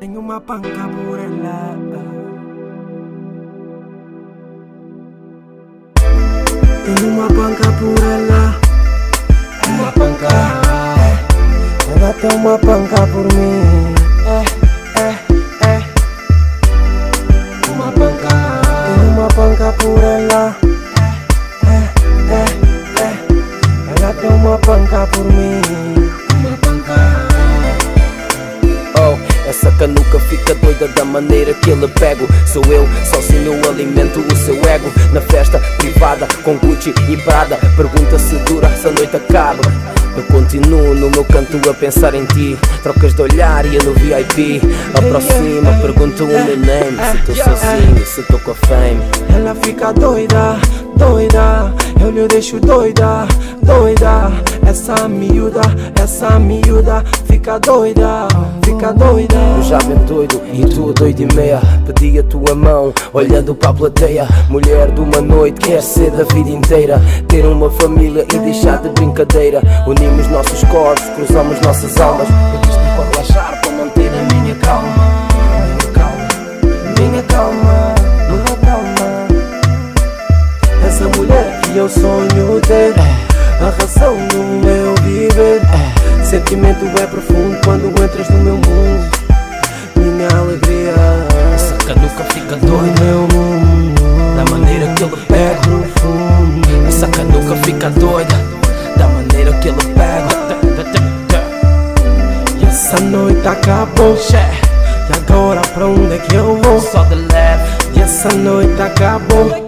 en un mapa en Caburela. En un mapa en Caburela. Un mapa en Caburela. Eh. Eh, eh, un mapa en Caburela. Eh, eh, eh. eh, eh, eh, eh, eh, eh, eh, eh, eh, Eh, eh, eh. Tengo un mapa en Caburela. Essa canuca fica doida da maneira que ele pego. Sou eu, sozinho alimento o seu ego. Na festa privada, com Gucci e Prada. Pergunta se dura, se a noite acaba. Eu continuo no meu canto a pensar em ti. Trocas de olhar e eu no VIP Aproxima, pergunta o meu name Se tô sozinho, se tô com a fame. Ela fica doida, doida, eu lhe deixo doida, doida. Essa miúda, essa miúda fica doida, fica doida. Eu já bem doido e tu doido e meia. Pedi a tua mão, olhando para a plateia. Mulher de uma noite, quer ser da vida inteira. Ter uma família e deixar de brincadeira. Unimos nossos corpos, cruzamos nossas almas. Pediste-me para relaxar, para manter a minha calma sonho ter, a razão do meu viver. Sentimento é profundo quando entras no meu mundo. Minha alegria, essa canuca fica doida meu mundo. Da maneira que ele É pega profundo. Essa canuca fica doida Da maneira que ele pega E essa noite acabou. E agora pra onde é que eu vou? Só de leve E essa noite acabou.